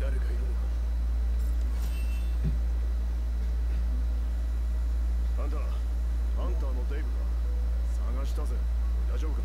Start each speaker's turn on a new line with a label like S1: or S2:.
S1: 誰かいるのあんたあんたのデイブか探したぜ。大丈夫か？